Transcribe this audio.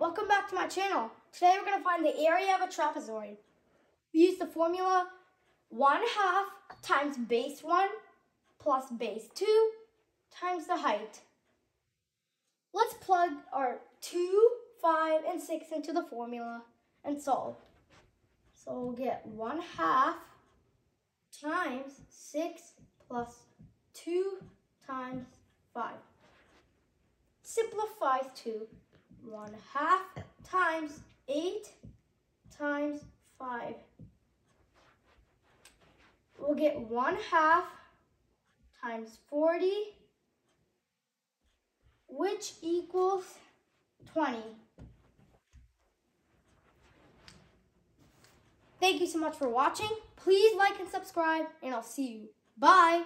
Welcome back to my channel. Today we're going to find the area of a trapezoid. We use the formula 1 half times base 1 plus base 2 times the height. Let's plug our 2, 5, and 6 into the formula and solve. So we'll get 1 half times 6 plus 2 times 5. Simplifies to 1 half times 8 times 5. We'll get 1 half times 40, which equals 20. Thank you so much for watching. Please like and subscribe, and I'll see you. Bye.